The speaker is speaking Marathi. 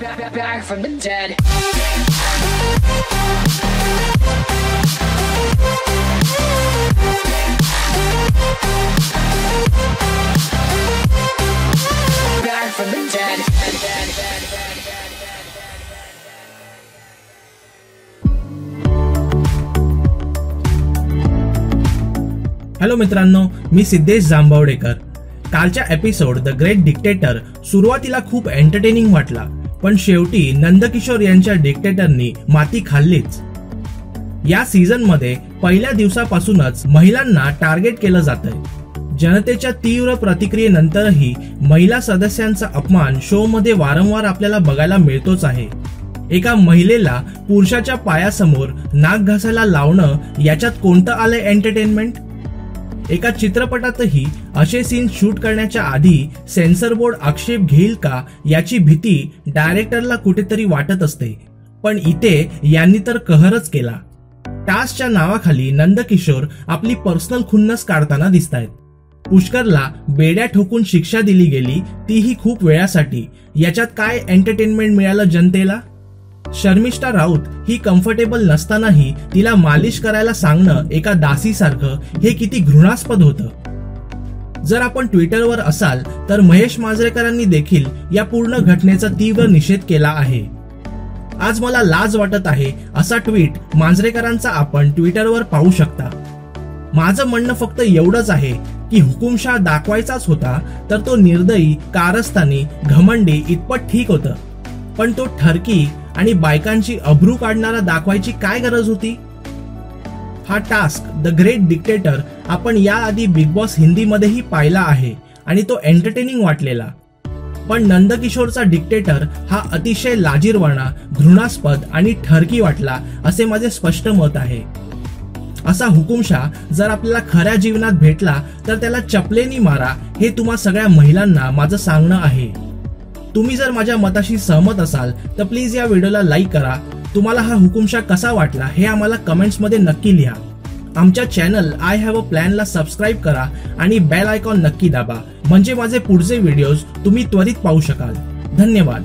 back, back, from the dead. Back from the dead. Hello मित्रांनो मी सिद्धेश जांभवडेकर कालच्या एपिसोड द ग्रेट डिक्टेटर सुरुवातीला खूप एंटरटेनिंग वाटला पण शेवटी नंदकिशोर यांच्या डिक्टेटरनी माती खाल्लीच. या सीझनमध्ये पहिल्या दिवसापासूनच महिलांना टार्गेट केलं जातंय. जनतेच्या तीव्र प्रतिक्रियेनंतरही महिला सदस्यांचा अपमान शो मध्ये वारंवार आपल्याला बघायला मिळतोच आहे. एका महिलेला पुरुषाच्या पायासमोर नाक घासायला लावणं याच्यात कोणतं आलंय एंटरटेनमेंट एका चित्रपटातही असे सीन शूट करण्याच्या आधी सेन्सर बोर्ड आक्षेप घेईल का याची भीती डायरेक्टरला कुठेतरी वाटत असते. पण इथे यांनी तर कहरच केला. टास्कच्या नावाखाली नंदकिशोर आपली पर्सनल खुन्नस काढताना दिसतायत. पुष्करला बेड्या ठोकून शिक्षा दिली गेली तीही खूप वेळासाठी. याच्यात काय एंटरटेनमेंट मिळालं जनतेला? शर्मिष्ठा राऊत ही कम्फर्टेबल नसतानाही तिला मालिश करायला सांगणं एका दासीसारखं हे किती घृणास्पद होतं. जर आपण ट्विटरवर असाल तर महेश मांजरेकरांनी देखील या पूर्ण घटनेचा तीव्र निषेध केला आहे. आज मला लाज वाटत आहे असा ट्विट मांजरेकरांचा आपण ट्विटरवर पाहू शकता. माझं म्हणणं फक्त एवढंच आहे की हुकुमशाह दाखवायचाच होता तर तो निर्दयी कारस्थानी घमंडी इतपत ठीक होतं. पण तो ठरकी आणि बायकांची अभ्रू काढणारा दाखवायची काय गरज होती? हा टास्क द ग्रेट डिक्टेटर आपण याआधी बिग बॉस हिंदीमध्येही पाहिला आहे आणि तो एंटरटेनिंग वाटलेला. पण नंदकिशोरचा डिक्टेटर हा अतिशय लाजीरवाणा घृणास्पद आणि ठरकी वाटला असे माझे स्पष्ट मत आहे. असा हुकुमशाह जर आपल्याला खऱ्या जीवनात भेटला तर त्याला चपलेनी मारा हे तुम्हा सगळ्या महिलांना माझं सांगणं आहे. तुम्ही जर माझ्या मताशी सहमत असाल तर प्लीज या व्हिडिओला लाईक करा. तुम्हाला हा हुकुमशा कसा वाटला हे आम्हाला कमेंट्समध्ये नक्की लिहा. आमच्या चॅनल आय हॅव अ प्लॅनला सबस्क्राईब करा आणि बेल आयकॉन नक्की दाबा. म्हणजे माझे पुढचे व्हिडिओज तुम्ही त्वरित पाहू शकाल. धन्यवाद.